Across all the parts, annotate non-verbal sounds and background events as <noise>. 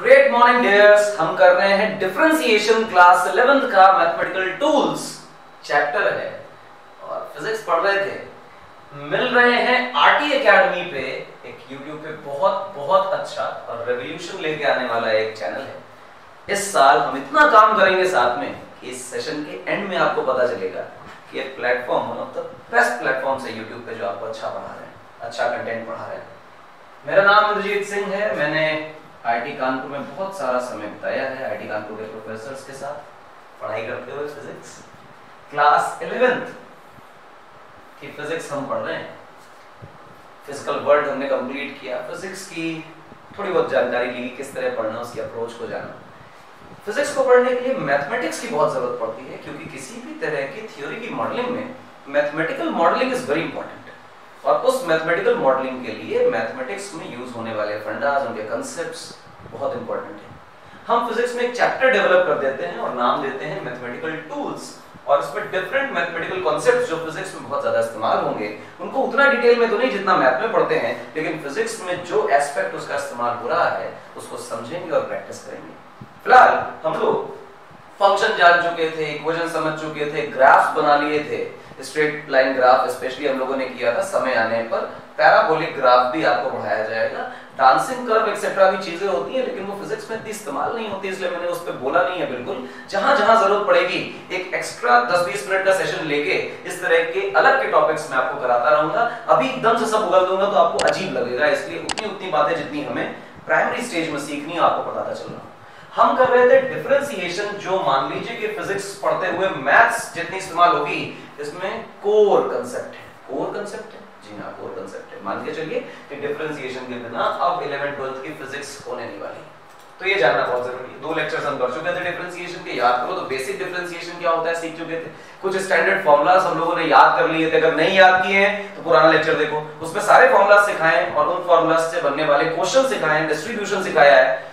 Great morning dears हम कर रहे हैं डिफरेंशिएशन क्लास 11th का मैथमेटिकल टूल्स चैप्टर है। और फिजिक्स पढ़ रहे थे। मिल रहे हैं आरटी एकेडमी पे, एक यूट्यूब पे बहुत बहुत अच्छा और रेवोल्यूशन लेके आने वाला एक चैनल है। इस साल हम इतना काम करेंगे साथ में कि इस सेशन के एंड में आपको पता चलेगा कि ये platform one of the best platform है यूट्यूब पे जो आपको अच्छा पढ़ा रहे हैं अच्छा कंटेंट पढ़ा रहे हैं। मेरा नाम इंद्रजीत सिंह है। मैंने आईटी कानपुर में बहुत सारा समय बिताया है आईटी कानपुर के प्रोफेसर्स के साथ पढ़ाई करते हुए फिजिक्स क्लास इलेवेंथ की फिजिक्स हम पढ़ रहे हैं। फ़िज़िकल वर्ल्ड हमने कंप्लीट किया। फिजिक्स की थोड़ी बहुत जानकारी ली किस तरह पढ़ना, उसकी अप्रोच को जाना। फिजिक्स को पढ़ने के लिए मैथमेटिक्स की बहुत ज़रूरत पड़ती है, क्योंकि किसी भी तरह की थ्योरी की मॉडलिंग में mathematical modelling is very important और उस मैथमेटिकल मॉडलिंग के लिए मैथमेटिक्स में यूज़ होने वाले फंडास उनके कंसेप्ट्स बहुत इंपॉर्टेंट हैं। हम फिजिक्स में एक चैप्टर डेवलप कर देते हैं और नाम देते हैं मैथमेटिकल टूल्स और इसमें डिफरेंट मैथमेटिकल कॉन्सेप्ट्स जो फिजिक्स में बहुत ज़्यादा इस्तेमाल होंगे, उनको उतना डिटेल में तो नहीं जितना मैथ में पढ़ते हैं, लेकिन फिजिक्स में जो एस्पेक्ट उसका इस्तेमाल हो रहा है, उसको समझेंगे और प्रैक्टिस करेंगे। फ़िलहाल हम लोग फ़ंक्शन जान चुके थे इक्वेशन समझ चुके थे ग्राफ्स बना लिए थे स्ट्रेट लाइन ग्राफ स्पेशली हम लोगों ने किया था समय आने पर। पैराबोलिक ग्राफ भी आपको पढ़ाया जाएगा। डांसिंग कर्व एक्सेट्रा भी चीज़ें होती हैं, लेकिन वो फिजिक्स में इतनी इस्तेमाल नहीं होती, इसलिए मैंने उस पर बोला नहीं है बिल्कुल। जहाँ जहाँ ज़रूरत पड़ेगी, एक एक्स्ट्रा 10-20 मिनट का सेशन लेके इस तरह के अलग के टॉपिक्स में आपको कराता रहूँगा। अभी एकदम से सब उगल दूँगा तो आपको अजीब लगेगा, इसलिए उतनी उतनी बातें जितनी हमें प्राइमरी स्टेज में सीखनी आपको बताता चल रहा हम कर रहे थे डिफरेंशिएशन जो मान लीजिए कि फिजिक्स पढ़ते हुए मैथ्स जितनी इस्तेमाल होगी इसमें कोर कंसेप्ट है। कोर कंसेप्ट है? जी हाँ कोर कंसेप्ट है। मान के चलिए कि डिफरेंशिएशन के बिना अब 11 12th की फिजिक्स होने नहीं वाली। तो ये जानना बहुत ज़रूरी है। दो लेक्चर्स हम कर चुके थे डिफरेंशिएशन के याद करो तो बेसिक डिफरेंशिएशन क्या होता है? सीख चुके थे। कुछ स्टैंडर्ड फॉर्मूलाज हम लोगों ने याद कर लिए थे। अगर नहीं याद किए हैं तो पुराना लेक्चर देखो। उसमें सारे फॉर्मूलाज सिखाए और उन फॉर्मूलाज से बनने वाले क्वेश्चन सिखाए डिस्ट्रीब्यूशन सिखाया है।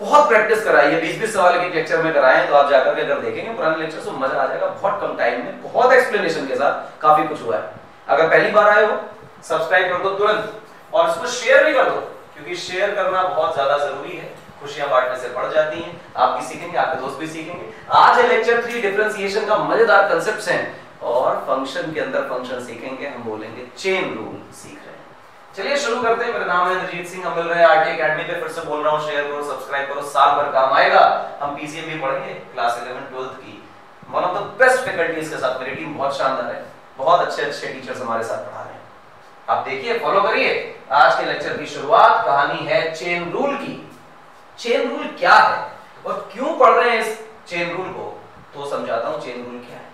बहुत प्रैक्टिस कराई है बीस बीस सवाल के लेक्चर में कराए तो आप जाकर के अगर देखेंगे पुराने लेक्चर तो मज़ा आ जाएगा बहुत कम टाइम में, बहुत एक्सप्लेनेशन के साथ काफ़ी कुछ हुआ है। अगर पहली बार आए हो सब्सक्राइब कर दो तुरंत, और इसको शेयर भी कर दो, क्योंकि शेयर करना बहुत ज़्यादा ज़रूरी है। खुशियाँ बांटने से बढ़ जाती हैं, आप भी सीखेंगे, आपके दोस्त भी सीखेंगे। आज है लेक्चर थ्री डिफरेंशिएशन का मज़ेदार कंसेप्ट है, और फ़ंक्शन के अंदर फ़ंक्शन सीखेंगे, हम बोलेंगे चेन रूल सीख हैं चलिए शुरू करते हैं। मेरा नाम है इंद्रजीत सिंह, हम मिल रहे हैं आरटी एकेडमी पे। फिर से बोल रहा हूँ शेयर करो सब्सक्राइब करो। साल भर काम आएगा। हम पीसीएम भी पढ़ेंगे क्लास 11 12th की। One of the best faculties के साथ मेरी टीम बहुत शानदार है। बहुत अच्छे अच्छे टीचर्स हमारे साथ पढ़ा रहे हैं। आप देखिए फॉलो करिए। आज के लेक्चर की शुरुआत कहानी है चेन रूल की। चेन रूल क्या है? और क्यों पढ़ रहे हैं इस चेन रूल को? तो समझाता हूँ चेन रूल क्या है।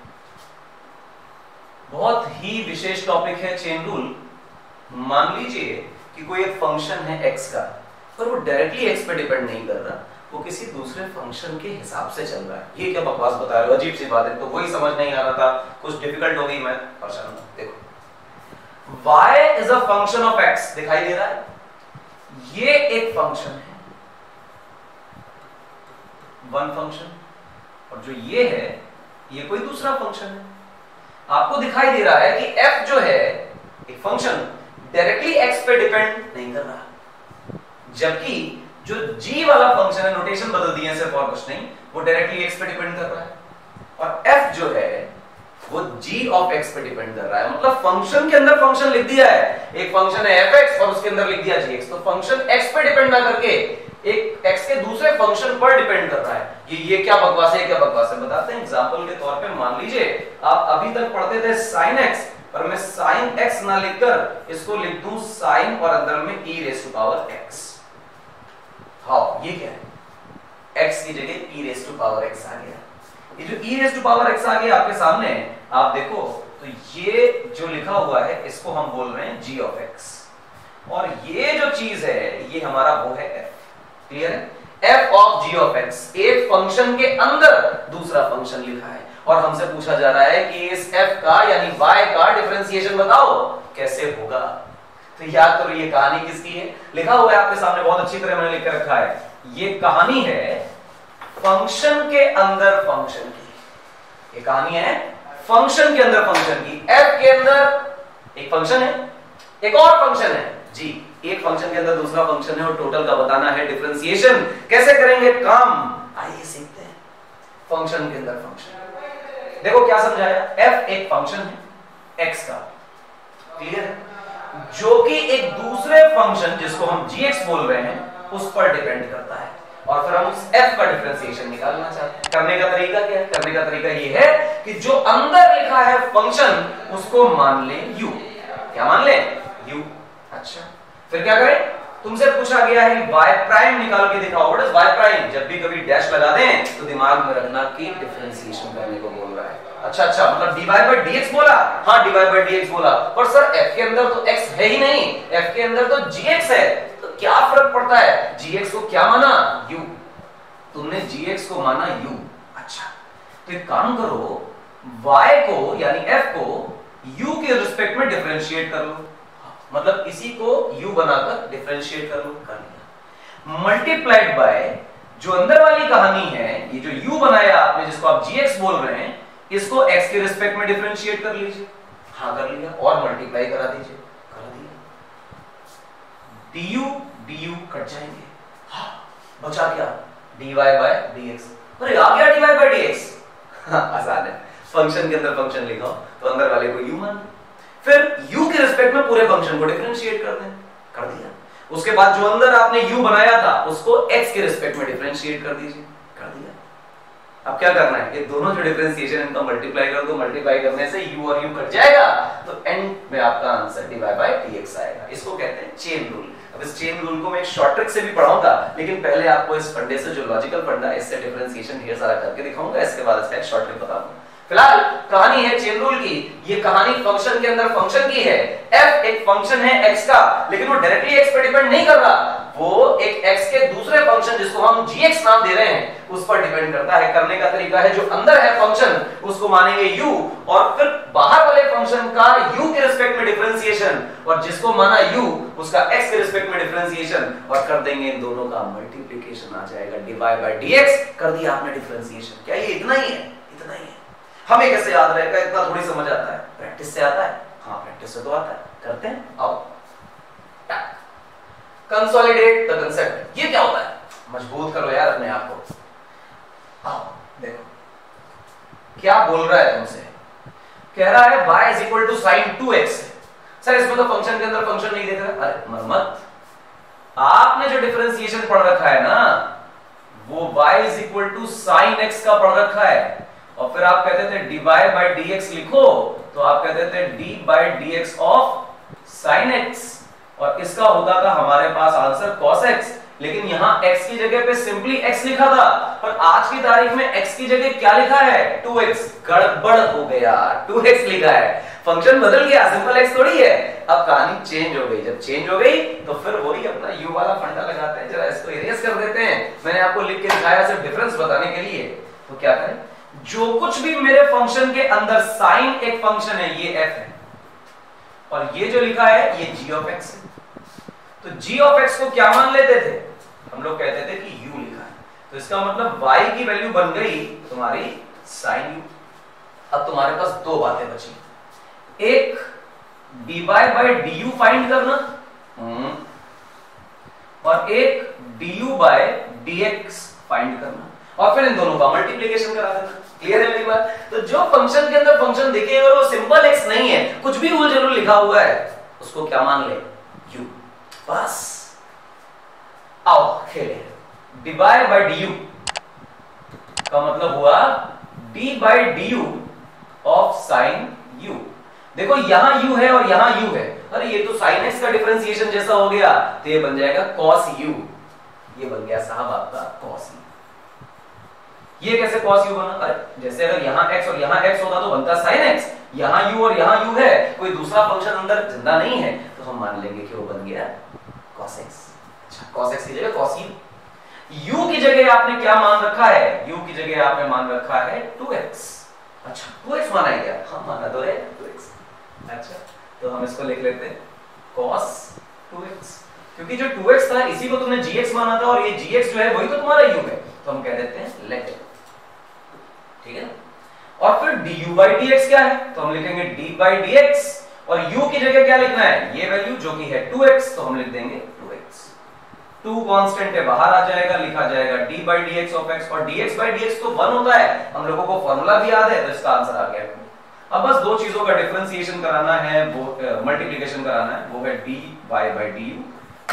बहुत ही विशेष टॉपिक है चेन रूल मान लीजिए कि कोई एक फ़ंक्शन है x का, पर वो डायरेक्टली x पे डिपेंड नहीं कर रहा, वो किसी दूसरे फ़ंक्शन के हिसाब से चल रहा है। ये क्या बकवास बता रहे हो? अजीब सी बात है तो वही समझ नहीं आ रहा था। कुछ डिफ़िकल्ट हो गई, मैं परेशान देखो। Y is a function of x, दिखाई दे रहा है? ये एक फ़ंक्शन है। वन फ़ंक्शन और जो ये है, ये कोई दूसरा फ़ंक्शन है। आपको दिखाई दे रहा है कि f जो है, एक फ़ंक्शन डायरेक्टली एक्स पे डिपेंड नहीं कर रहा। जबकि जो जी वाला फ़ंक्शन है नोटेशन बदल दिए सिर्फ़ और कुछ नहीं, वो डायरेक्टली x पे डिपेंड कर रहा है। और f जो है, वो g ऑफ़ x पे डिपेंड कर रहा है। मतलब फ़ंक्शन के अंदर फ़ंक्शन लिख दिया है। एक फ़ंक्शन है fx और उसके अंदर लिख दिया gx तो फ़ंक्शन x पे डिपेंड ना करके एक x के दूसरे फ़ंक्शन पर डिपेंड कर रहा है। ये ये क्या बकवास है क्या बकवास है? बताते हैं। एग्जांपल के तौर पे मान लीजिए, आप अभी तक पढ़ते थे sin x पर मैं साइन एक्स ना लिखकर इसको लिख दूँ साइन और अंदर में e raise to power x how ये क्या है? एक्स की जगह e raise to power x आ गया। ये जो e raise to power x आ गया आपके सामने, आप देखो तो ये जो लिखा हुआ है, इसको हम बोल रहे हैं g ऑफ़ x और ये जो चीज़ है, ये हमारा वो है एफ़ क्लियर है? F of g of x, एक फ़ंक्शन के अंदर दूसरा फ़ंक्शन लिखा है। और हमसे पूछा जा रहा है कि इस f का यानी y का डिफरेंशिएशन बताओ, कैसे होगा? तो याद करो, ये कहानी किसकी है? लिखा हुआ है आपके सामने, बहुत अच्छी तरह मैंने लिख कर रखा है। ये कहानी है फ़ंक्शन के अंदर फ़ंक्शन की। ये कहानी है फ़ंक्शन के अंदर फ़ंक्शन की। F के अंदर एक फ़ंक्शन है, एक और फ़ंक्शन है। जी, एक फ़ंक्शन के अंदर दूसरा फ़ंक्शन है और टोटल का बताना है डिफरेंशिएशन कैसे करेंगे? काम। आइए सीखते हैं। फ़ंक्शन के अंदर फ़ंक्शन देखो क्या समझाया? F एक फ़ंक्शन है, x का। क्लियर है? जो कि एक दूसरे फ़ंक्शन जिसको हम gx बोल रहे हैं, उस पर डिपेंड करता है। और फिर हम उस f का डिफरेंशिएशन निकालना चाहते हैं। करने का तरीका क्या है? करने का तरीका ये है कि जो अंदर लिखा है फ़ंक्शन उसको मान लें u क्या मान लें? U अच्छा। फिर क्या करें? तुमसे पूछा गया है कि y प्राइम निकाल के दिखाओ व्हाट इज़ y प्राइम जब भी कभी डैश लगा दें तो दिमाग में रखना कि डिफरेंशिएशन करने को बोल रहा है। अच्छा अच्छा मतलब dy by dx बोला? हाँ dy by dx बोला। पर सर, f के अंदर तो x है ही नहीं। f के अंदर तो gx है। तो क्या फ़र्क पड़ता है? gx को क्या माना? u तुमने gx को माना u अच्छा तो एक काम करो, y को, यानी f को, u के रिस्पेक्ट में डिफरेंशिएट कर लो। मतलब इसी को u बनाकर डिफरेंशिएट कर लो, कर लिया। मल्टीप्लाइड बाय जो अंदर वाली कहानी है, ये जो u बनाया आपने, जिसको आप gx बोल रहे हैं, इसको x के रिस्पेक्ट में डिफरेंशिएट कर लीजिए। हाँ कर लिया। और मल्टीप्लाई करा दीजिए। कर दिया। du du कट जाएँगे। हाँ बचा क्या? dy बाय dx अरे, आ गया dy बाय dx हाँ आसान है। फ़ंक्शन के अंदर फ़ंक्शन लिखो तो अंदर वाले को u मान फिर u के रिस्पेक्ट में पूरे फ़ंक्शन को डिफरेंशिएट कर दें। कर दिया। उसके बाद जो अंदर आपने u बनाया था, उसको x के रिस्पेक्ट में डिफरेंशिएट कर दीजिए। कर दिया। अब क्या करना है? ये दोनों जो डिफरेंशिएशन इनका मल्टीप्लाई कर दो मल्टीप्लाई करने से u और u कट जाएगा। तो एंड में आपका आंसर dy बाय dx आएगा। इसको कहते हैं चेन रूल अब इस चेन रूल को मैं एक शॉर्ट ट्रिक से भी पढ़ाऊँगा, लेकिन पहले आपको इस फंडे से, जो लॉजिकल फंडा इससे डिफरेंशिएशन ढेर सारा करके दिखाऊँगा। इसके बाद इसका एक शॉर्ट ट्रिक बताऊँगा। फ़िलहाल, कहानी है चेन रूल की। ये कहानी फ़ंक्शन के अंदर फ़ंक्शन की है। F एक फ़ंक्शन है x का, लेकिन वो डायरेक्टली x पे डिपेंड नहीं कर रहा। वो एक x के दूसरे फ़ंक्शन जिसको हम gx नाम दे रहे हैं, उस पर डिपेंड करता है। करने का तरीका है, जो अंदर है फ़ंक्शन उसको मानेंगे u और फिर बाहर वाले फ़ंक्शन का u के रिस्पेक्ट में डिफरेंशिएशन और जिसको माना u, उसका x के रिस्पेक्ट में डिफरेंशिएशन और कर देंगे, इन दोनों का मल्टीप्लिकेशन आ जाएगा। Dy dx कर दिया आपने डिफरेंशिएशन क्या ये इतना ही है? हमें कैसे याद रहेगा इतना थोड़ी समझ आता है। प्रैक्टिस से आता है। हाँ प्रैक्टिस से तो आता है। करते हैं। आओ। कंसोलिडेट द कंसेप्ट ये क्या होता है? मज़बूत करो यार अपने आप को। आओ, देखो। क्या बोल रहा है तुमसे? कह रहा है y is equal to sin 2x sir इसमें तो फ़ंक्शन के अंदर फ़ंक्शन नहीं देख रहा अरे मरमत आपने जो डिफरेंशिएशन पढ़ रखा है ना, वो y is equal to sin x का पढ़ रखा है। और फिर आप कहते थे dy by dx लिखो तो आप कहते थे d by dx of sin x, और इसका होता था हमारे पास आंसर cos x, लेकिन यहाँ x की जगह पे सिंपली x लिखा था, पर आज की तारीख में x की जगह क्या लिखा है? 2x गड़बड़ हो गया 2x लिखा है। फ़ंक्शन बदल गया सिंपल x थोड़ी है। अब कहानी चेंज हो गई, जब चेंज हो गई तो फिर वही अपना u वाला फंडा लगाते हैं, जरा इसको इरेज कर देते हैं। मैंने आपको लिख के दिखाया सिर्फ़ डिफरेंस बताने के लिए। तो क्या करें? जो कुछ भी मेरे फ़ंक्शन के अंदर साइन एक फ़ंक्शन है, ये एफ़ है। और ये जो लिखा है, ये जी ऑफ़ एक्स है। तो जी ऑफ़ एक्स को क्या मान लेते थे? हम लोग कहते थे कि यू लिखा है। तो इसका मतलब y की वैल्यू बन गई तुम्हारी साइन u अब तुम्हारे पास दो बातें बची। एक, dy बाय du फाइंड करना। और एक D du by dx find करना। और फिर इन दोनों का मल्टीप्लीकेशन करा देना। क्लियर है मेरी बात? तो जो फ़ंक्शन के अंदर फ़ंक्शन दिखे और वो सिंपल एक्स नहीं है। कुछ भी उल ज़रूर लिखा हुआ है। उसको क्या मान ले? U. बस। आओ, खेले। डिवाइड बाय डी यू का मतलब हुआ d by D U of sine u. देखो, यहाँ यू है और यहाँ यू है। अरे, ये तो साइन एक्स का डिफरेंशिएशन जैसा हो गया। तो ये बन जाएगा कॉस यू ये बन गया साहब आपका कॉस u. ये कैसे cos u बना अरे जैसे अगर यहाँ x और यहाँ x होता तो बनता sin x यहाँ u और यहाँ u है, कोई दूसरा फ़ंक्शन अंदर ज़िंदा नहीं है तो हम मान लेंगे कि वो बन गया cos x अच्छा cos x की जगह cos u u की जगह आपने क्या मान रखा है? u की जगह आपने मान रखा है 2x अच्छा 2x माना है क्या हाँ माना तो है 2x अच्छा तो हम इसको लिख लेते हैं cos 2x क्योंकि जो 2x था, इसी को तुमने gx माना था और ये gx जो है, वही तो तुम्हारा u है। तो हम कह देते हैं लेट ठीक है ना? और फिर du by dx क्या है? तो हम लिखेंगे d by dx और u की जगह क्या लिखना है? ये वैल्यू जो कि है 2x तो हम लिख देंगे 2x 2 कांस्टेंट है बाहर आ जाएगा, लिखा जाएगा d by dx of x और dx by dx तो 1 होता है। हम लोगों को फॉर्मूला भी याद है तो इसका आंसर आ गया। अब बस दो चीज़ों का डिफरेंशिएशन कराना है, वो मल्टीप्लिकेशन कराना है। वो है dy by du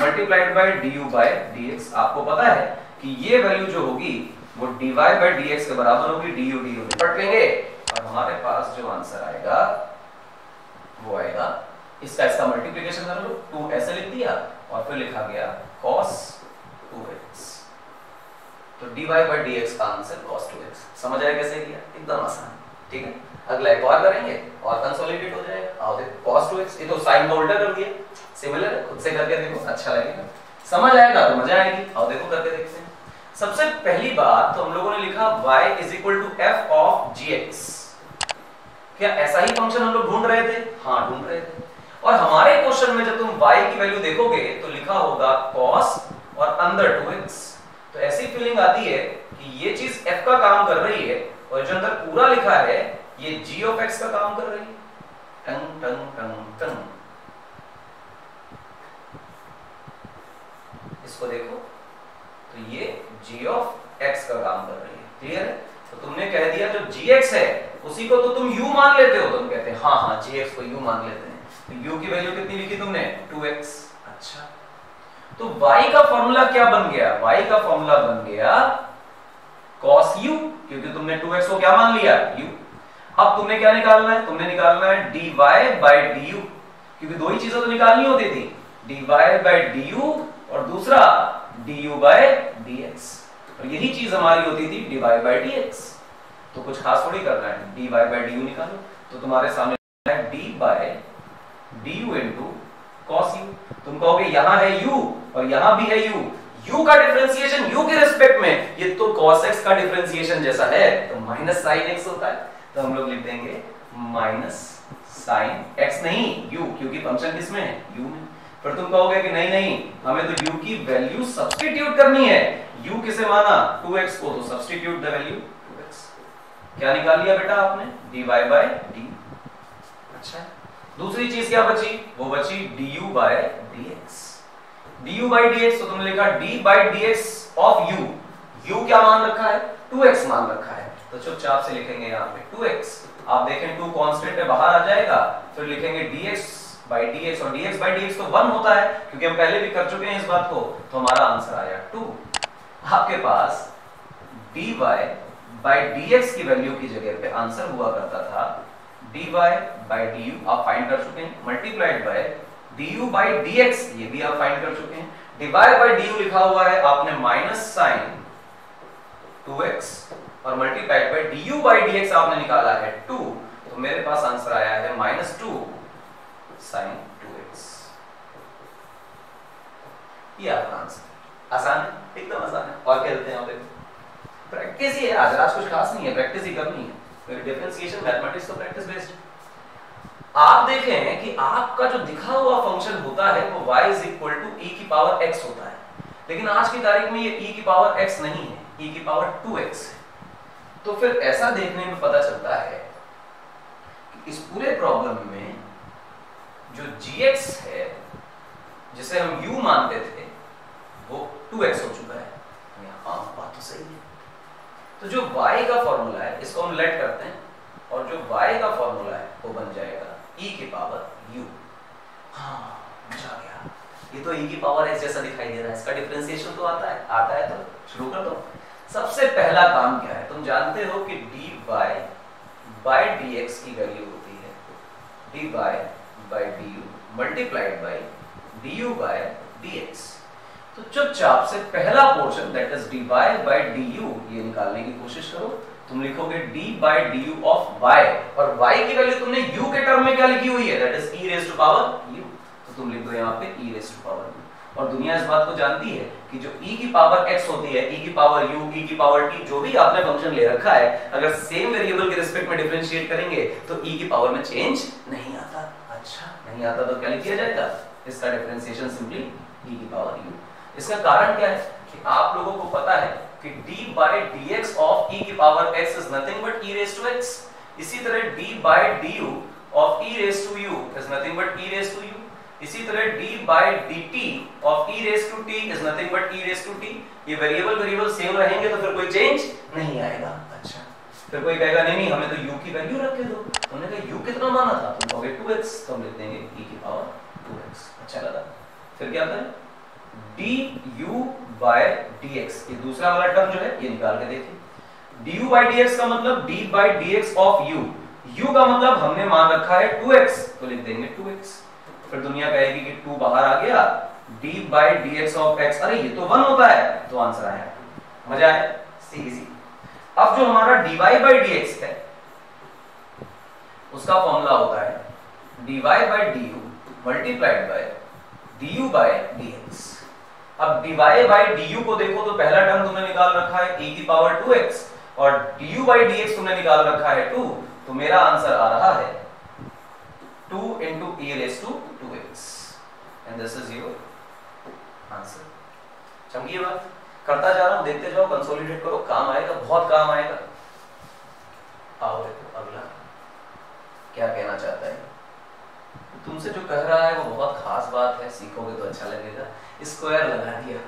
multiplied by du by dx आपको पता है कि ये वैल्यू जो होगी वो dy by dx के बराबर होगी du du निपट लेंगे। और हमारे पास जो आंसर आएगा, वो आएगा। इसका इसका मल्टीप्लिकेशन कर लो 2 ऐसे लिख दिया और फिर लिखा गया cos 2x तो dy by dx का आंसर cos 2x समझ आया कैसे किया? एकदम आसान। ठीक है? अगला एक और करेंगे और कंसोलिडेट हो जाएगा। आओ देखो, cos 2x ये तो साइन का उल्टा कर दिया। सिमिलर है, खुद से करके देखो अच्छा लगेगा। समझ आएगा तो मज़ा आएगी। आओ देखो करके देखते हैं। सबसे पहली बात तो हम लोगों ने लिखा y is equal to f of gx क्या ऐसा ही फ़ंक्शन हम लोग ढूंढ रहे थे? हाँ ढूंढ रहे थे। और हमारे क्वेश्चन में जब तुम y की वैल्यू देखोगे तो लिखा होगा cos और अंदर 2x तो ऐसी फीलिंग आती है कि ये चीज़ f का काम कर रही है, और जो अंदर पूरा लिखा है, ये g of x का काम कर रही है। टंग टंग टंग टंग। इसको देखो। तो ये g of x का काम कर रही है। क्लियर है? तो तुमने कह दिया जो gx है, उसी को तो तुम u मान लेते हो तुम कहते हैं हाँ हाँ gx को u मान लेते हैं। तो u की वैल्यू कितनी लिखी तुमने? 2x अच्छा। तो y का फॉर्मूला क्या बन गया? Y का फॉर्मूला बन गया cos u, क्योंकि तुमने 2x को क्या मान लिया? U अब तुमने क्या निकालना है? तुमने निकालना है dy बाय du, क्योंकि दो ही चीज़ें तो निकालनी होती थी। dy बाय du और दूसरा du dx और यही चीज़ हमारी होती थी dy बाय dx तो कुछ खास थोड़ी करना है। dy बाय du निकालो। तो तुम्हारे सामने है d by du into cos u तुम कहोगे, यहाँ है u और यहाँ भी है u u का डिफरेंशिएशन u के रिस्पेक्ट में। ये तो cos x का डिफरेंशिएशन जैसा है। तो माइनस sin x होता है। तो हम लोग लिख देंगे माइनस sin x नहीं, u, क्योंकि फ़ंक्शन किसमें है? u में। फिर तुम कहोगे कि नहीं नहीं, हमें तो u की वैल्यू सब्सटीट्यूट करनी है। U किसे माना? 2x को तो सब्स्टिट्यूट द वैल्यू 2x क्या निकाल लिया बेटा आपने? dy बाय d अच्छा दूसरी चीज़ क्या बची? वो बची du by dx du by dx तो तुमने लिखा d by dx of u u क्या मान रखा है? 2x मान रखा है। तो चुपचाप से लिखेंगे यहाँ पे 2x आप देखें 2 कांस्टेंट है बाहर आ जाएगा, फिर लिखेंगे dx बाय dx और dx बाय dx तो 1 होता है, क्योंकि हम पहले भी कर चुके हैं इस बात को तो हमारा आंसर आया 2 आपके पास dy बाय dx की वैल्यू की जगह पे आंसर हुआ करता था, dy बाय du आप फाइंड कर चुके हैं multiplied by du by dx, ये भी आप फाइंड कर चुके हैं. डिवाइड बाय du लिखा हुआ है, आपने माइनस साइन 2x और multiplied by du by dx आपने निकाला है 2 तो मेरे पास आंसर आया है माइनस टू साइन 2x ये आपका आंसर आसान है? एकदम आसान है। और क्या देते हैं आप देखो प्रैक्टिस ही है। आज आज कुछ खास नहीं है। प्रैक्टिस ही करनी है। क्योंकि डिफरेंशिएशन मैथमेटिक्स तो प्रैक्टिस बेस्ड आप देखें कि आपका जो दिखा हुआ फ़ंक्शन होता है, वो y is equal to e की पावर x होता है। लेकिन आज की तारीख में ये e की पावर x नहीं है। e की पावर 2x है। तो फिर ऐसा देखने में पता चलता है कि इस पूरे प्रॉब्लम में जो gx है, जिसे हम u मानते थे, वो 2x हो चुका है। हाँ बात तो सही है। तो जो y का फॉर्मूला है, इसको हम लेट करते हैं, और जो y का फॉर्मूला है, वो बन जाएगा e की पावर u हाँ मज़ा आ गया। ये तो e की पावर x जैसा दिखाई दे रहा है। इसका डिफरेंशिएशन तो आता है आता है तो शुरू कर दो। सबसे पहला काम क्या है? तुम जानते हो कि dy बाय dx की वैल्यू होती है। dy by du multiplied by du by dx. तो चुपचाप से पहला portion that is dy by du, ये निकालने की कोशिश करो। तुम लिखोगे d by du of y, और y की वैल्यू तुमने u के टर्म में क्या लिखी हुई है? That is e raise to power u. तो तुम लिख दो यहाँ पे e raise to power u. और दुनिया इस बात को जानती है कि जो e की पावर x होती है e की पावर u e की पावर t, जो भी आपने फ़ंक्शन ले रखा है, अगर सेम वेरिएबल के रिस्पेक्ट में डिफरेंशिएट करेंगे तो e की पावर में चेंज नहीं नहीं आता तो क्या लिख दिया जाएगा? इसका डिफरेंशिएशन सिंपली e की पावर u. इसका कारण क्या है? कि आप लोगों को पता है कि d by dx of e की power x is nothing but e raised to x. इसी तरह d by du of e raise to u is nothing but e raise to u इसी तरह d by dt of e raise to t is nothing but e raise to t. ये variable variable same रहेंगे तो फिर कोई change नहीं आएगा। फिर कोई कहेगा, नहीं नहीं, हमें तो u की वैल्यू रख के दो। हमने कहा, u कितना माना था? तुम कहोगे 2x तो हम लिख देंगे e की पावर 2x अच्छा लगा। फिर क्या करें du by dx ये दूसरा वाला टर्म जो है, ये निकाल के देखिए। Du by dx का मतलब d by dx of u u का मतलब हमने मान रखा है 2x तो लिख देंगे 2x फिर दुनिया कहेगी कि 2 बाहर आ गया, d by dx of x, अरे, ये तो 1 होता है तो आंसर आया। मज़ा आया? सी इजी अब जो हमारा dy by dx है, उसका फॉर्मूला होता है dy by du multiplied by du by dx अब dy by du को देखो तो पहला टर्म तुमने निकाल रखा है e की पावर 2x और du by dx तुमने निकाल रखा है 2 तो मेरा आंसर आ रहा है 2 into e raised to 2x and this is your answer समझिए बात। करता जा रहा हूँ, देखते जाओ कंसोलिडेट करो, काम आएगा, बहुत काम आएगा। आओ देखो, अगला। क्या कहना चाहता है? तुमसे जो कह रहा है, वो बहुत खास बात है, सीखोगे तो अच्छा लगेगा। स्क्वायर लगा दिया।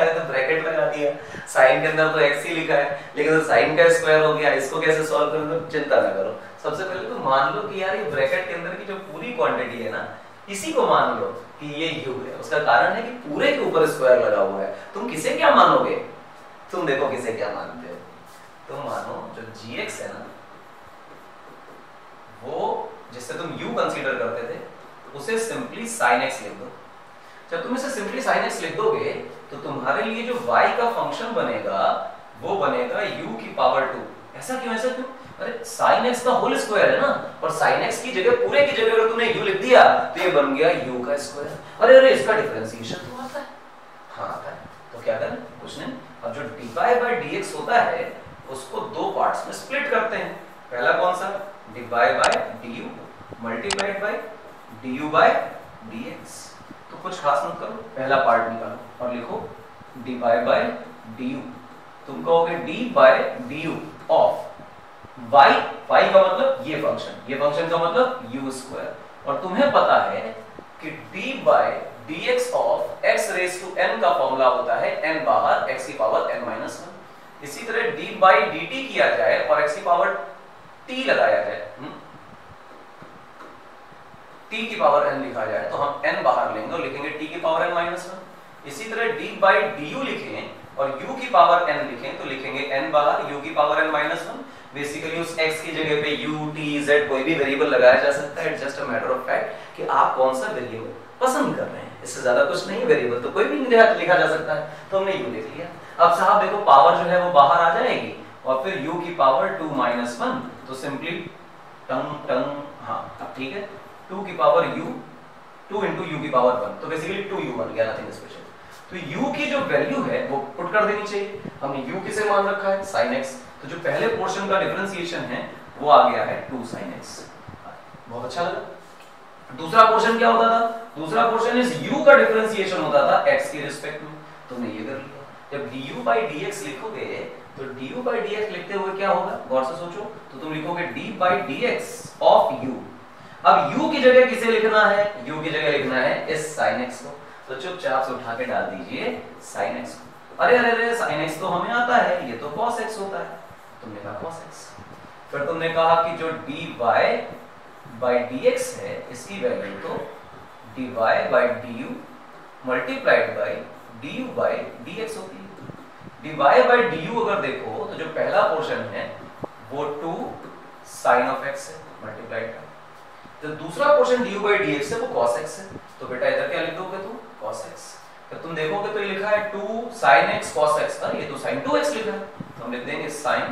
अरे तो ब्रैकेट लगा दिया। साइन के अंदर तो एक्स ही लिखा है, लेकिन तो साइन का स्क्वायर हो गया, इसको कैसे सॉल्व करोगे चिंता ना करो। सबसे पहले तो मान लो कि यार, ये ब्रैकेट के अंदर की जो पूरी क्वांटिटी है ना इसी को मान लो कि ये यू है। उसका कारण है कि पूरे के ऊपर स्क्वायर लगा हुआ है। तुम किसे क्या मानोगे? तुम देखो किसे क्या मानते हो। तुम मानो जो gx है ना, वो जिससे तुम u कंसीडर करते थे, उसे सिंपली sin x लिख दो। जब तुम इसे सिंपली sin x लिख दोगे तो तुम्हारे लिए जो y का फ़ंक्शन बनेगा, वो बनेगा u की पावर 2 ऐसा क्यों ऐसा क्यों? अरे sin x का होल स्क्वायर है ना? और साइन एक्स की जगह, पूरे की जगह अगर तुमने u लिख दिया तो ये बन गया u का स्क्वायर अरे अरे, इसका डिफरेंशिएशन तो आता है। हाँ आता है। तो क्या करें? कुछ नहीं। अब जो dy by dx होता है, उसको दो पार्ट्स में स्प्लिट करते हैं। पहला कौन सा? dy by du multiplied by du by dx. तो कुछ खास मत करो। पहला पार्ट निकालो और लिखो dy डी यू तुम कहोगे d d u of y y का मतलब ये फ़ंक्शन ये फ़ंक्शन का मतलब u स्क्वायर और तुम्हें पता है कि d by dx of x raise to n का फॉर्मूला होता है n बाहर x की पावर n माइनस वन इसी तरह d बाय dt किया जाए और x की पावर t लगाया जाए हुँ? t की पावर n लिखा जाए तो हम n बाहर लेंगे और लिखेंगे t की पावर n माइनस वन इसी तरह d बाय du लिखें और u की पावर n लिखें तो लिखेंगे n बाहर, u की power n minus one basically उस x की जगह पे u, t, z कोई भी वेरिएबल लगाया जा सकता है. Just a matter of fact कि आप कौन सा वेरिएबल पसंद कर रहे हैं. इससे ज़्यादा कुछ नहीं वेरिएबल तो कोई भी लिखा जा सकता है. तो हमने u लिख लिया. अब साहब देखो पावर जो है वो बाहर आ जाएगी और फिर u की पावर 2 माइनस वन तो सिंपली टंग टंग हाँ ठीक है. 2 की पावर u 2 इंटू यू की पावर 1 तो बेसिकली 2u बन गया नथिंग स्पेशल तो u की जो वैल्यू है, वो पुट कर देनी चाहिए। हमने u किसे मान रखा है? Sin x तो जो पहले पोर्शन का डिफरेंशिएशन है, वो आ गया है टू साइन एक्स बहुत अच्छा लगा। दूसरा पोर्शन क्या होता था? दूसरा पोर्शन इस u का डिफरेंशिएशन होता था x के रिस्पेक्ट में। तुमने ये कर लिया। जब du dx लिखोगे तो du dx लिखते हुए क्या होगा? गौर से सोचो। तो तुम लिखोगे d dx ऑफ़ u अब u की जगह किसे लिखना है? U की जगह लिखना है इस sin x को। तो चुपचाप से उठा के डाल दीजिए sin x को। अरे अरे अरे, sin x तो हमें आता है, ये तो cos x होता है। तुमने कहा cos x फिर तुमने कहा कि जो dy by dx है, इसकी वैल्यू तो dy by du multiplied by du by dx होती है। dy by du अगर देखो तो जो पहला पोर्शन है, वो 2 sin of x है मल्टीप्लाइड का जो दूसरा पोर्शन du by dx है, वो cos x है। तो बेटा इधर क्या लिख दोगे तुम cos x तो तुम देखोगे तो ये लिखा है 2 sin x cos x अरे ये तो sin 2x लिखा है। तो हम लिख देंगे sin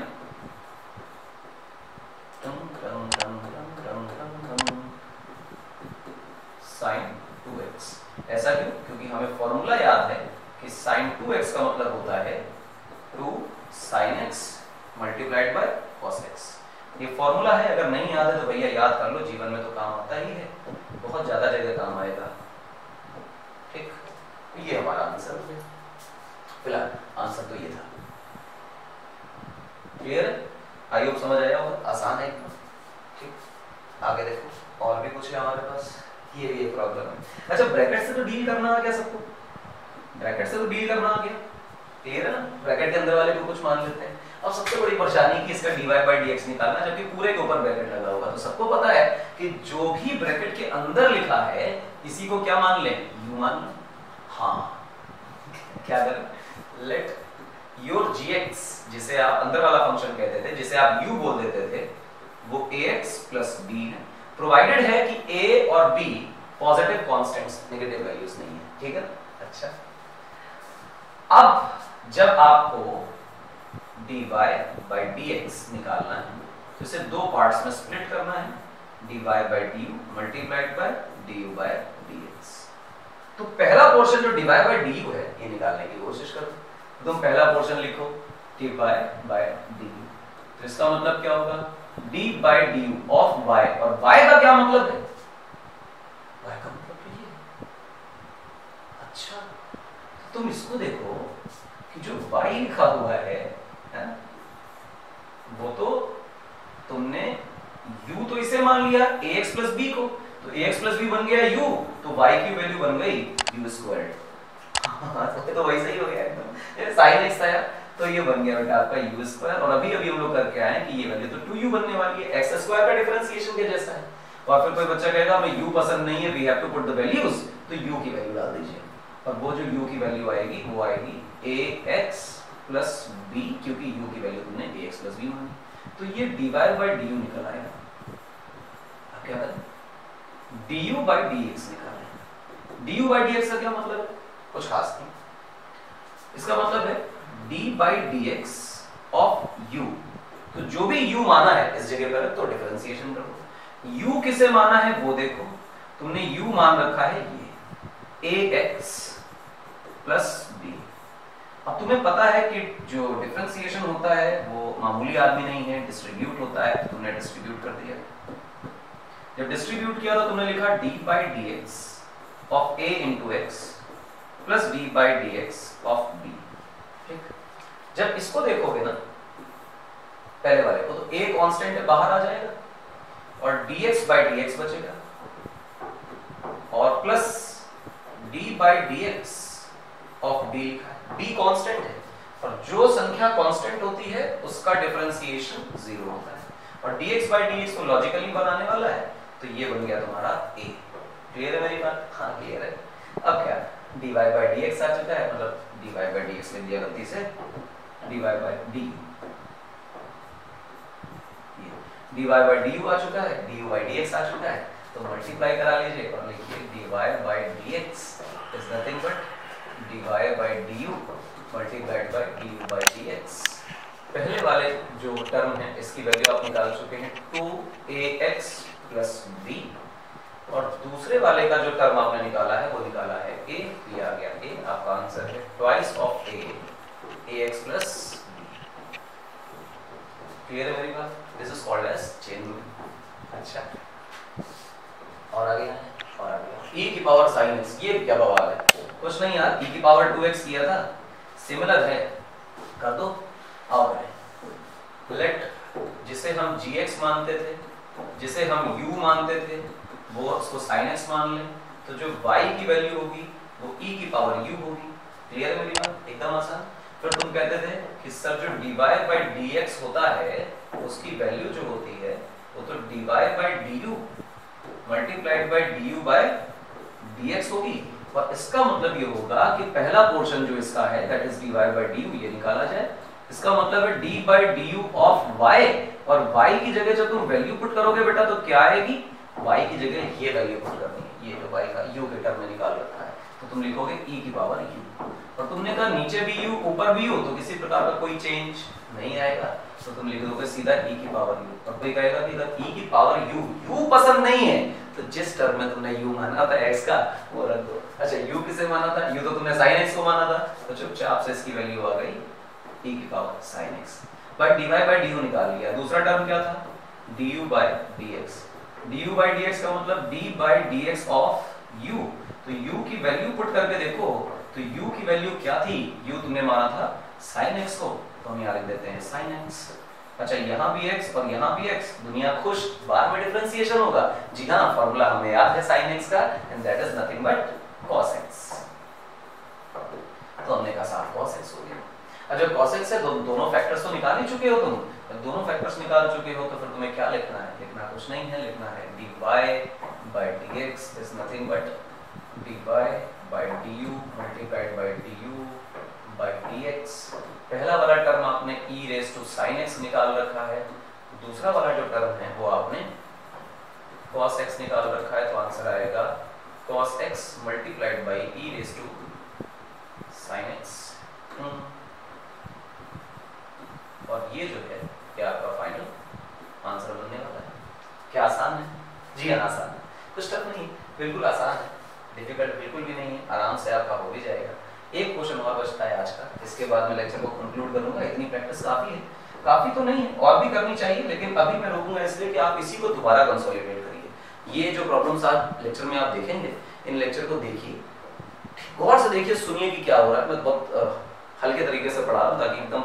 साइन 2x ऐसा क्यों? क्योंकि हमें फॉर्मूला याद है कि साइन 2x का मतलब होता है 2 sin x multiplied by cos x ये फॉर्मूला है, अगर नहीं याद है तो भैया याद कर लो, जीवन में तो काम आता ही है। बहुत ज़्यादा जगह काम आएगा। ये हमारा आंसर हो गया फ़िलहाल आंसर तो ये था। क्लियर आई होप समझ आया होगा आसान है ठीक? आगे देखो, और भी कुछ है हमारे पास? ये एक प्रॉब्लम है। अच्छा ब्रैकेट से तो डील करना आ गया सबको। ब्रैकेट से तो डील करना आ गया। क्लियर है ना? ब्रैकेट के अंदर वाले को कुछ मान लेते हैं। अब सबसे बड़ी परेशानी कि इसका dy by dx निकालना जबकि पूरे के ऊपर ब्रैकेट लगा होगा तो सबको पता है कि जो भी ब्रैकेट के अंदर लिखा है, इसी को क्या मान लें? u मान लें। हाँ। क्या करें लेट योर gx, जिसे आप अंदर वाला फ़ंक्शन कहते थे, जिसे आप u बोल देते थे, वो ax प्लस b है। प्रोवाइडेड है कि a और b positive constants negative values नहीं है। ठीक है? अच्छा। अब जब आपको dy by dx निकालना है तो इसे दो पार्ट्स में स्प्लिट करना है। dy by du multiplied by du by dx तो पहला पोर्शन जो dy by du है, ये निकालने की कोशिश करो। तुम पहला पोर्शन लिखो dy by du तो इसका मतलब क्या होगा? D by d of y और y का क्या मतलब है? y का मतलब तो ये अच्छा तो तुम इसको देखो कि जो y लिखा हुआ है है वो तो तुमने u तो इसे मान लिया, ax प्लस बी को। तो ax प्लस बी बन गया u तो y की वैल्यू बन गई u स्क्वायर <laughs> तो वैसे ही हो गया एकदम। साइन x था यार तो ये बन गया बेटा आपका u स्क्वायर और अभी अभी हम लोग करके आए कि ये वैल्यू तो 2u बनने वाली है। x स्क्वायर का डिफरेंशिएशन के जैसा है। और फिर कोई बच्चा कहेगा, हमें u पसंद नहीं है we have to put the values तो u की वैल्यू डाल दीजिए। और वो जो u की वैल्यू आएगी, वो आएगी ax प्लस b, क्योंकि u की वैल्यू तुमने ax प्लस b मानी। तो ये dy by du निकल आएगा। अब क्या du by dx निकाल रहे du by dx का क्या मतलब? है कुछ खास नहीं। इसका मतलब है d by dx of u तो जो भी u माना है इस जगह पर तो डिफरेंशिएशन करो। u किसे माना है? वो देखो। तुमने u मान रखा है ये। ax प्लस b अब तुम्हें पता है कि जो डिफरेंशिएशन होता है, वो मामूली आदमी नहीं है डिस्ट्रीब्यूट होता है तो तुमने डिस्ट्रीब्यूट कर दिया। जब डिस्ट्रीब्यूट किया तो तुमने लिखा d by dx of a into x plus d by dx of b, ठीक? जब इसको देखोगे ना, पहले वाले को तो a कांस्टेंट है, बाहर आ जाएगा और dx by dx बचेगा और प्लस d of d लिखा है। b कांस्टेंट है और जो संख्या कांस्टेंट होती है, उसका डिफरेंशिएशन ज़ीरो होता है। और dx by dx को लॉजिकली बनाने वाला है तो ये बन गया तुम्हारा a. क्लियर है मेरी बात हाँ क्लियर है अब क्या? dy by dx आ चुका है मतलब dy by dx लिख दिया गलती से। dy by d. dy by du आ चुका है, du by dx आ चुका है। तो मल्टीप्लाई करा लीजिए और लिखिए dy by dx is nothing but dy by du multiplied by du by dx. पहले वाले जो टर्म है, इसकी वैल्यू आप निकाल चुके हैं 2ax प्लस b और दूसरे वाले का जो टर्म आपने निकाला है, वो निकाला है a ये आ गया। A, आपका आंसर है twice of a ax plus clear है मेरी बात? This is called as chain rule अच्छा। और आगे? और आगे। E की पावर sin x ये क्या बवाल है? कुछ नहीं यार e की पावर 2x किया था। सिमिलर है। कर दो। और लेट जिसे हम gx मानते थे जिसे हम u मानते थे, वो उसको sin x मान लें। तो जो y की वैल्यू होगी, वो e की पावर u होगी। क्लियर है मेरी बात? एकदम आसान? फिर तुम कहते थे कि सर जो dy by dx होता है, उसकी वैल्यू जो होती है, वो तो dy by du multiplied by du by dx होगी। और इसका मतलब ये होगा कि पहला पोर्शन जो इसका है that is dy by du, ये निकाला जाए। इसका मतलब है d by du of y, और y की जगह जब तुम वैल्यू पुट करोगे बेटा तो क्या आएगी? y की जगह ये वैल्यू पुट करनी है। ये जो y का u के टर्म में निकाल रखा है। तो तुम लिखोगे e की पावर u और तुमने कहा नीचे भी u, ऊपर भी u तो किसी प्रकार का कोई चेंज नहीं आएगा। तो तुम लिख दोगे सीधा e की पावर u और कोई कहेगा कि अगर e की पावर u u पसंद नहीं है तो जिस टर्म में तुमने u माना था, x का, वो रख दो। अच्छा u किसे माना था? u तो तुमने sin x को माना था। तो चुपचाप से इसकी वैल्यू आ गई। E की power sin x by dy by du निकाल लिया। दूसरा टर्म क्या था? du by dx du by dx का मतलब d by dx of u तो u की वैल्यू पुट करके देखो तो u की वैल्यू क्या थी? u तुमने माना था sin x को। तो हम यहाँ लिख देते हैं sin x अच्छा यहाँ भी x और यहाँ भी x दुनिया खुश बाद में डिफरेंशिएशन होगा। जी हाँ फॉर्मूला हमें याद है sin x का and that is nothing but cos x तो हमने कहा साफ़ cos x हो गया। अच्छा cos x से दो, दोनों फैक्टर्स तो निकाल ही चुके हो तुम दोनों फैक्टर्स निकाल चुके हो तो फिर तुम्हें क्या लिखना है? लिखना कुछ नहीं है लिखना है dy by dx is nothing but dy by du multiplied by du by dx. पहला वाला टर्म आपने e raise to sin x निकाल रखा है। दूसरा वाला जो टर्म है वो आपने cos x निकाल रखा है तो आंसर आएगा cos x multiplied by e raise to sin x और ये जो है क्या आपका फाइनल आंसर बनने वाला है। क्या आसान है? जी हाँ आसान है। कुछ टफ नहीं, बिल्कुल आसान है। डिफ़िकल्ट बिल्कुल भी नहीं है आराम से आपका हो भी जाएगा। एक क्वेश्चन और बचता है आज का इसके बाद मैं लेक्चर को कंक्लूड करूँगा। इतनी प्रैक्टिस काफ़ी है। काफ़ी तो नहीं है, और भी करनी चाहिए, लेकिन अभी मैं रोकूँगा इसलिए कि आप इसी को दोबारा कंसोलिडेट करिए। ये जो प्रॉब्लम्स आज लेक्चर में आप देखेंगे, इन लेक्चर को देखिए। गौर से देखिए, सुनिए कि क्या हो रहा है। मैं बहुत हल्के तरीके से पढ़ा रहा हूँ ताकि एकदम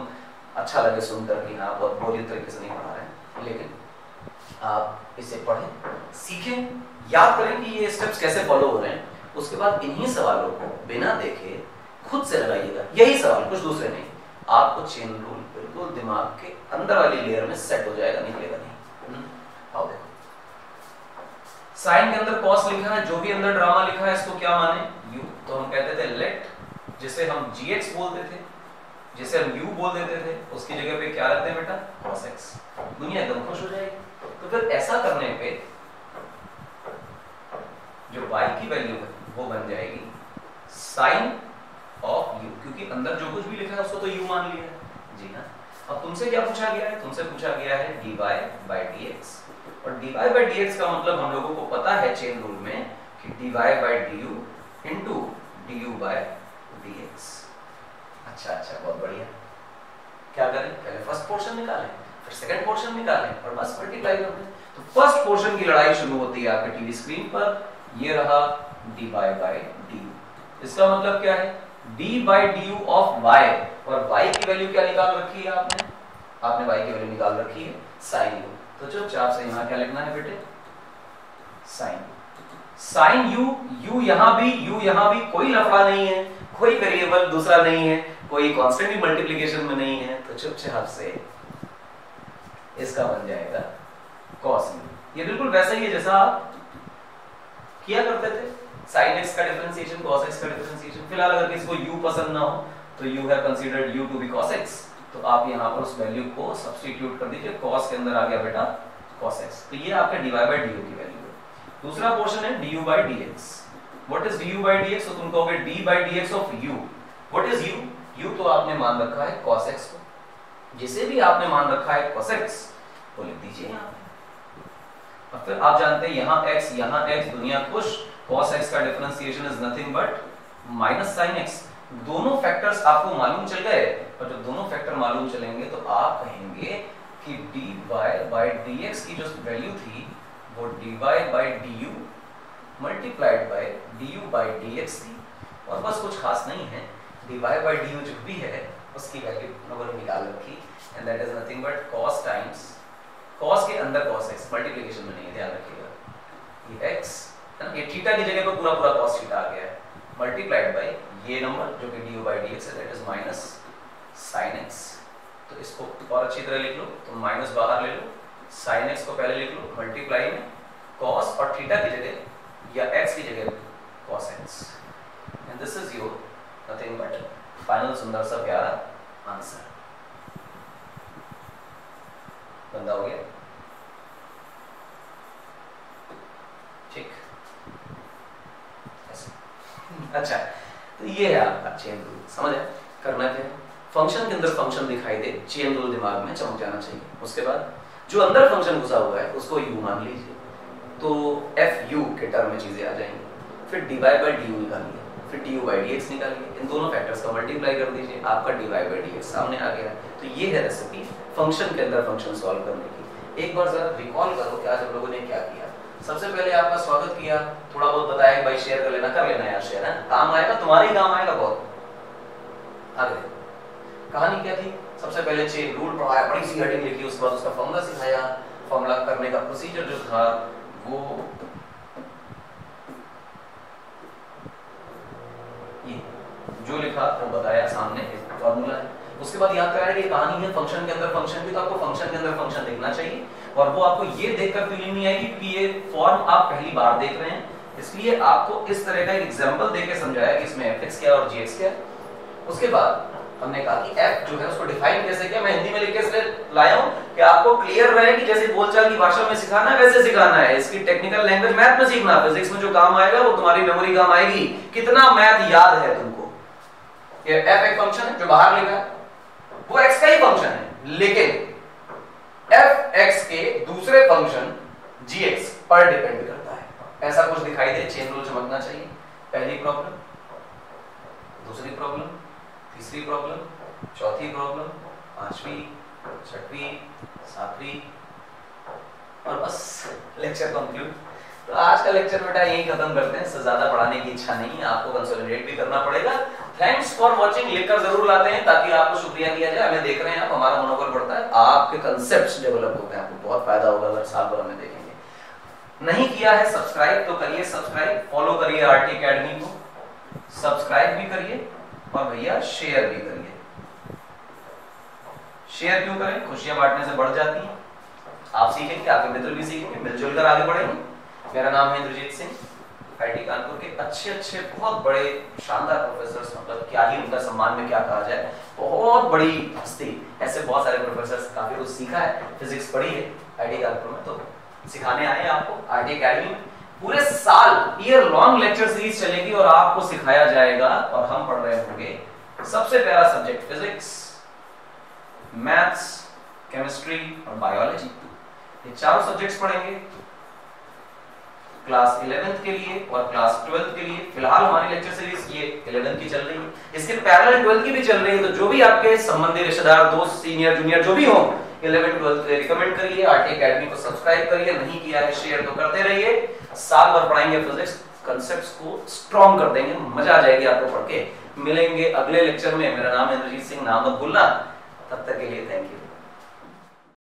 अच्छा लगे सुनकर कि हाँ बहुत बोरियत तरीके से नहीं पढ़ा रहे लेकिन आप इसे पढ़ें, सीखें, याद करें कि ये स्टेप्स कैसे फॉलो हो रहे हैं। उसके बाद इन्हीं सवालों को बिना देखे खुद से लगाइएगा। यही सवाल, कुछ दूसरे नहीं। आपको चेन रूल बिल्कुल दिमाग के अंदर वाली लेयर में सेट हो जाएगा, निकलेगा नहीं। आओ देखो। साइन के अंदर कॉस लिखा है, जो भी अंदर ड्रामा लिखा है, इसको क्या माने? यू तो हम कहते थे लेट जिसे हम जीएक्स बोलते थे। जिसे हम यू बोल देते थे, उसकी जगह पे क्या रखते हैं बेटा? कॉस एक्स दुनिया एकदम खुश हो जाएगी। तो फिर ऐसा करने पे जो y की वैल्यू है, वो बन जाएगी साइन ऑफ़ u क्योंकि अंदर जो कुछ भी लिखा है, उसको तो यू मान लिया है। जी हाँ। अब तुमसे क्या पूछा गया है? तुमसे पूछा गया है dy by dx और dy by dx का मतलब हम लोगों को पता है चेन रूल में कि dy by du into du by dx अच्छा अच्छा बहुत बढ़िया। क्या करें? पहले फ़र्स्ट पोर्शन निकालें, फिर सेकंड पोर्शन निकालें और बस मल्टीप्लाई कर दें। तो फ़र्स्ट पोर्शन की लड़ाई शुरू होती है आपके टीवी स्क्रीन पर। ये रहा dy by du इसका मतलब क्या है? d by du of y और y की वैल्यू क्या निकाल रखी है आपने? आपने y की वैल्यू निकाल रखी है, sin u तो चुपचाप से यहाँ क्या लिखना है बेटे? साइन साइन यू यू यहाँ भी यू यहाँ भी कोई लफड़ा नहीं है, कोई वेरिएबल दूसरा नहीं है। कोई कांस्टेंट भी मल्टीप्लिकेशन में नहीं है तो चुपचाप से इसका बन जाएगा cos u ये बिल्कुल वैसा ही है जैसा आप किया करते थे। Sin x का डिफरेंशिएशन cos x का डिफरेंशिएशन फ़िलहाल अगर किसी को u पसंद ना हो तो you have considered u to be cos x तो आप यहाँ पर उस वैल्यू को सब्स्टिट्यूट कर दीजिए, cos के अंदर आ गया बेटा cos x तो ये आपका dy by du की वैल्यू है। दूसरा पोर्शन है du by dx what is du by dx? तो तुम कहोगे d by dx of u what is u? U तो आपने मान रखा है cos x को। जिसे भी आपने मान रखा है cos x वो लिख दीजिए। यहाँ पे और फिर आप जानते हैं यहाँ x यहाँ x दुनिया खुश cos x का differentiation is nothing but minus sin x दोनों फैक्टर्स आपको मालूम चल गए और जब दोनों फैक्टर मालूम चलेंगे तो आप कहेंगे कि dy by dx की जो वैल्यू थी वो dy by du multiplied by du by dx थी। और बस कुछ खास नहीं है। Dy by du जो भी है, उसकी वैल्यू लोगों ने निकाल रखी and that is nothing but cos times cos के अंदर cos x मल्टीप्लिकेशन में नहीं है ध्यान रखिएगा। ये x, है ये थीटा की जगह पर पूरा पूरा cos थीटा आ गया मल्टीप्लाइड बाय ये नंबर जो कि du by dx है that is minus sin x तो इसको और अच्छी तरह लिख लो तो माइनस बाहर ले लो, sin x को पहले लिख लो मल्टीप्लाई में cos और थीटा की जगह, या x की जगह cos x and this is your nothing but final सुंदर सा प्यारा आंसर बंदा हो गया ठीक अच्छा तो ये है आपका चेन रूल समझ आया करना क्या है फ़ंक्शन के अंदर फ़ंक्शन दिखाई दे चेन रूल दिमाग में चमक जाना चाहिए उसके बाद जो अंदर फ़ंक्शन घुसा हुआ है उसको यू मान लीजिए तो एफ़ यू के टर्म में चीज़ें आ जाएँगी फिर d y by d u निकालिए फिर d u by d x निकालिए इन दोनों फैक्टर्स का मल्टीप्लाई कर दीजिए, आपका d y by d x सामने आ गया। तो ये है रेसिपी फ़ंक्शन के अंदर फ़ंक्शन सॉल्व करने की। एक बार जरा रिकॉल करो कि आज हम लोगों ने क्या किया। सबसे पहले आपका स्वागत किया। थोड़ा बहुत बताया भाई शेयर कर लेना कर लेना यार शेयर है? काम आएगा तुम्हारे ही काम आएगा बहुत। आगे कहानी क्या थी? सबसे पहले चेन रूल पढ़ाया, बड़ी सी हेडिंग लिखी, उसके बाद उसका फॉर्मूला सिखाया। फॉर्मूला करने का प्रोसीजर जो था, वो ये जो लिखा वो बताया सामने फॉर्मूला है। उसके बाद याद कराया कि कहानी है फ़ंक्शन के अंदर फ़ंक्शन की तो आपको फ़ंक्शन के अंदर फ़ंक्शन देखना चाहिए। और वो आपको ये देखकर फीलिंग नहीं आएगी कि ये फॉर्म आप पहली बार देख रहे हैं। इसलिए आपको इस तरह का एक एग्जांपल देके समझाया कि इसमें fx क्या और gx क्या उसके बाद हमने कहा कि f जो है उसको डिफाइन कैसे किया? मैं हिंदी में लिख के इसलिए लाया हूँ कि आपको क्लियर रहे कि जैसे बोलचाल की भाषा में सिखाना है, वैसे सिखाना है। इसकी टेक्निकल लैंग्वेज मैथ में सीखना फिजिक्स में जो काम आएगा, वो तुम्हारी मेमोरी काम आएगी। कितना मैथ याद है तुमको? ये f एक फ़ंक्शन है जो बाहर लिखा है, वो x का ही फ़ंक्शन है, लेकिन f x के दूसरे फ़ंक्शन gx पर डिपेंड करता है। ऐसा कुछ दिखाई दे चेन रूल चमकना चाहिए। पहली प्रॉब्लम दूसरी प्रॉब्लम तीसरी प्रॉब्लम चौथी प्रॉब्लम पांचवी, छठवीं, सातवीं, और बस लेक्चर कंक्लूड तो आज का लेक्चर बेटा यही खत्म करते हैं, इससे ज़्यादा पढ़ाने की इच्छा नहीं है आपको कंसोलिडेट भी करना पड़ेगा। थैंक्स फॉर वाचिंग लिखकर ज़रूर लाते हैं, ताकि आपको शुक्रिया किया जाए। हमें देख रहे हैं आप, हमारा मनोबल बढ़ता है, आपके कंसेप्ट डेवलप होते हैं, आपको बहुत फ़ायदा होगा, अगर साल भर हमें देखेंगे। नहीं किया है सब्सक्राइब तो करिए सब्सक्राइब फॉलो करिए आरटी अकेडमी को। सब्सक्राइब भी करिए, और भैया शेयर भी करिए। शेयर क्यों करें? खुशियाँ बांटने से बढ़ जाती हैं। आप सीखेंगे, आपके मित्र भी सीखेंगे, मिलजुल कर आगे बढ़ेंगे। मेरा नाम है इंद्रजीत सिंह आईटी कानपुर के अच्छे अच्छे बहुत बड़े, शानदार प्रोफेसर मतलब क्या ही उनका सम्मान में क्या कहा जाए, बहुत बड़ी हस्ती, ऐसे बहुत सारे प्रोफेसर काफ़ी कुछ सीखा है फिजिक्स पढ़ी है आईटी कानपुर में तो सिखाने आए आपको आईटी अकेडमी पूरे साल ईयर लॉन्ग लेक्चर सीरीज़ चलेगी और आपको सिखाया जाएगा और हम पढ़ रहे होंगे। सबसे प्यारा सब्जेक्ट फिजिक्स मैथ्स केमिस्ट्री और बायोलॉजी ये चारों सब्जेक्ट्स पढ़ेंगे। क्लास 11th के लिए और क्लास 12th के लिए। फ़िलहाल हमारी लेक्चर सीरीज़ ये 11th की चल रही है। इसके पैरेलल 12th की भी चल रही है तो जो भी आपके संबंधी रिश्तेदार, दोस्त सीनियर जूनियर जो भी हो 11th 12th रिकमेंड करिए। आरटी एकेडमी को सब्सक्राइब करिए। नहीं किया है शेयर तो करते रहिए। साल भर पढ़ाएँगे फिजिक्स कंसेप्ट्स को स्ट्रॉन्ग कर देंगे। मज़ा आ जाएगी आपको पढ़ के। मिलेंगे अगले लेक्चर में। मेरा नाम इंद्रजीत सिंह, नाम मत तब तक के लिए